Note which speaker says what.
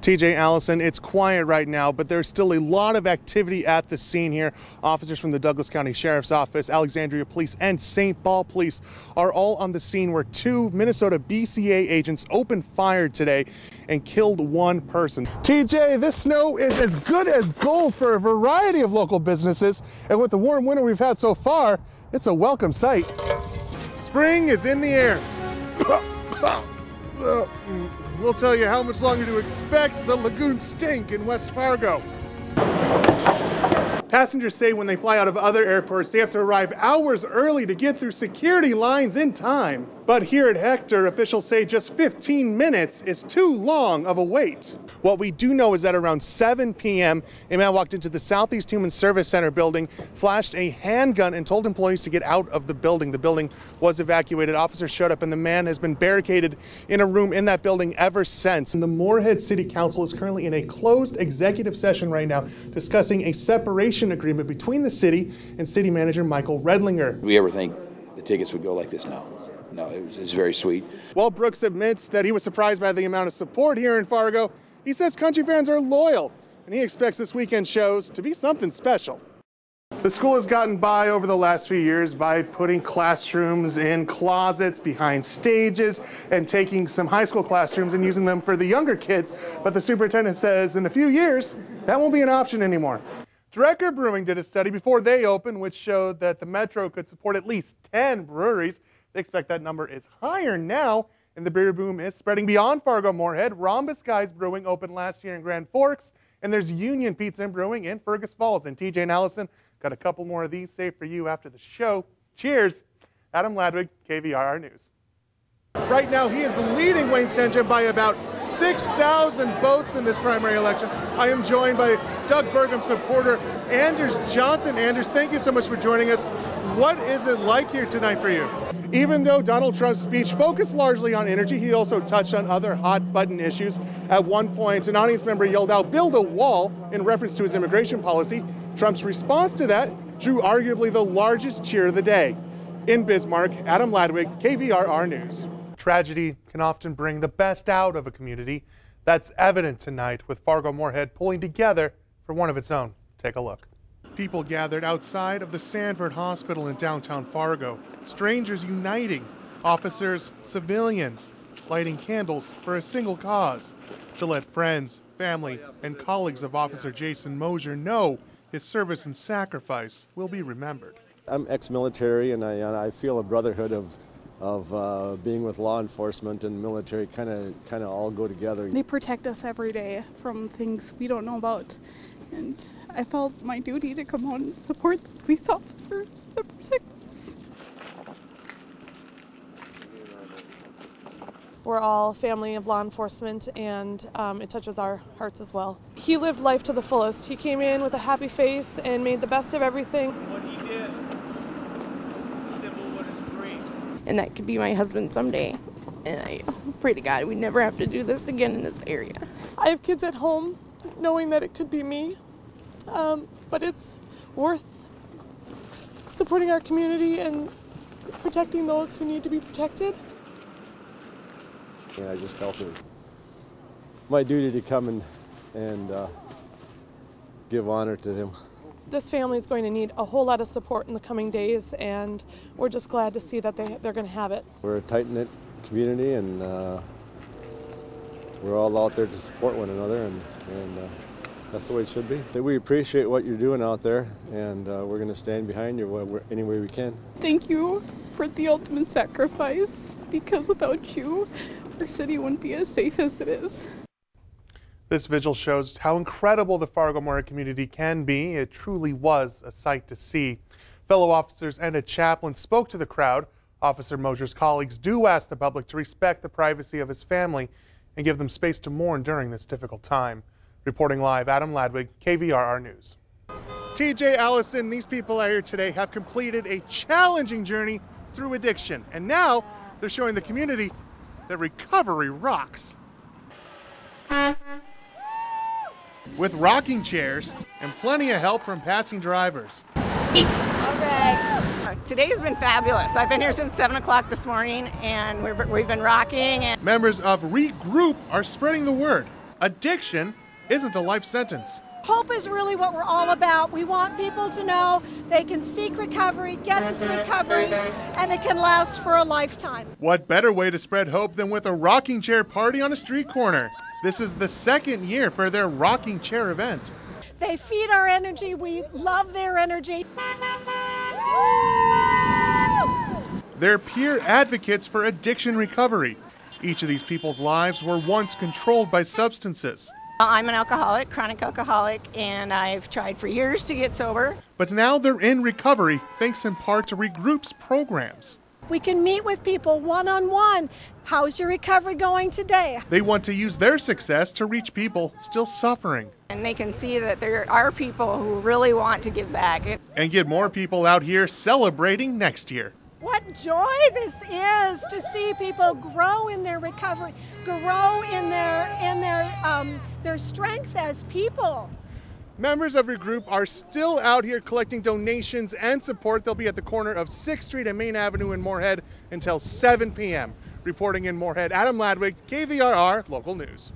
Speaker 1: TJ Allison, it's quiet right now, but there's still a lot of activity at the scene here. Officers from the Douglas County Sheriff's Office, Alexandria Police, and St. Paul Police are all on the scene where two Minnesota BCA agents opened fire today and killed one person. TJ, this snow is as good as gold for a variety of local businesses, and with the warm winter we've had so far, it's a welcome sight. Spring is in the air. Uh, uh, We'll tell you how much longer to expect the lagoon stink in West Fargo. Passengers say when they fly out of other airports, they have to arrive hours early to get through security lines in time. But here at Hector, officials say just 15 minutes is too long of a wait. What we do know is that around 7 p.m., a man walked into the Southeast Human Service Center building, flashed a handgun, and told employees to get out of the building. The building was evacuated. Officers showed up, and the man has been barricaded in a room in that building ever since. And the Moorhead City Council is currently in a closed executive session right now discussing a separation agreement between the city and city manager Michael Redlinger.
Speaker 2: Do we ever think the tickets would go like this? No. No, it was, it was very sweet.
Speaker 1: While Brooks admits that he was surprised by the amount of support here in Fargo, he says country fans are loyal, and he expects this weekend shows to be something special. The school has gotten by over the last few years by putting classrooms in closets behind stages and taking some high school classrooms and using them for the younger kids. But the superintendent says in a few years, that won't be an option anymore. Drekker Brewing did a study before they opened, which showed that the Metro could support at least 10 breweries. They expect that number is higher now, and the beer boom is spreading beyond Fargo Moorhead. Rhombus Guys Brewing opened last year in Grand Forks, and there's Union Pizza and Brewing in Fergus Falls. And TJ and Allison got a couple more of these saved for you after the show. Cheers. Adam Ladwig, KVRR News. Right now, he is leading Wayne Stenehjem by about 6,000 votes in this primary election. I am joined by Doug Burgum supporter Anders Johnson. Anders, thank you so much for joining us. What is it like here tonight for you? Even though Donald Trump's speech focused largely on energy, he also touched on other hot button issues. At one point, an audience member yelled out, Build a wall, in reference to his immigration policy. Trump's response to that drew arguably the largest cheer of the day. In Bismarck, Adam Ladwig, KVRR News. Tragedy can often bring the best out of a community. That's evident tonight with Fargo Moorhead pulling together for one of its own. Take a look. People gathered outside of the Sanford Hospital in downtown Fargo. Strangers uniting, officers, civilians, lighting candles for a single cause to let friends, family, and colleagues of Officer Jason Moszer know his service and sacrifice will be remembered.
Speaker 3: I'm ex-military, and I, and I feel a brotherhood of of uh, being with law enforcement and military kind of kind of all go together.
Speaker 4: They protect us every day from things we don't know about, and I felt my duty to come out and support the police officers that protect us.
Speaker 5: We're all family of law enforcement, and um, it touches our hearts as well. He lived life to the fullest. He came in with a happy face and made the best of everything.
Speaker 6: What he did, civil what is great.
Speaker 7: and that could be my husband someday. And I pray to God we never have to do this again in this area.
Speaker 5: I have kids at home, knowing that it could be me, um, but it's worth supporting our community and protecting those who need to be protected.
Speaker 3: And I just felt it was my duty to come and and uh, give honor to him.
Speaker 5: This family is going to need a whole lot of support in the coming days, and we're just glad to see that they, they're going to have it.
Speaker 3: We're a tight knit community, and uh, we're all out there to support one another, and and uh, that's the way it should be. We appreciate what you're doing out there, and uh, we're going to stand behind you any way we can.
Speaker 4: Thank you for the ultimate sacrifice, because without you, our city wouldn't be as safe as it is.
Speaker 1: This vigil shows how incredible the Fargo Moorhead community can be. It truly was a sight to see. Fellow officers and a chaplain spoke to the crowd. Officer Moszer's colleagues do ask the public to respect the privacy of his family and give them space to mourn during this difficult time. Reporting live, Adam Ladwig, KVRR News. TJ Allison, these people out here today have completed a challenging journey through addiction, and now they're showing the community that recovery rocks. With rocking chairs and plenty of help from passing drivers.
Speaker 8: Okay. Today's been fabulous. I've been here since 7 o'clock this morning and we've, we've been rocking. And
Speaker 1: Members of Regroup are spreading the word. addiction isn't a life sentence.
Speaker 9: Hope is really what we're all about. We want people to know they can seek recovery, get into recovery, and it can last for a lifetime.
Speaker 1: What better way to spread hope than with a rocking chair party on a street corner? This is the second year for their rocking chair event.
Speaker 9: They feed our energy. We love their energy.
Speaker 1: They're peer advocates for addiction recovery. Each of these people's lives were once controlled by substances.
Speaker 8: I'm an alcoholic, chronic alcoholic, and I've tried for years to get sober.
Speaker 1: But now they're in recovery thanks in part to Regroup's programs.
Speaker 9: We can meet with people one on one. How's your recovery going today?
Speaker 1: They want to use their success to reach people still suffering
Speaker 8: And they can see that there are people who really want to give back.
Speaker 1: and get more people out here celebrating next year.
Speaker 9: What joy this is to see people grow in their recovery, grow in their in their um, their strength as people.
Speaker 1: Members of Regroup are still out here collecting donations and support. They'll be at the corner of 6th Street and Main Avenue in Moorhead until 7 p.m. Reporting in Moorhead, Adam Ladwig, KVRR Local News.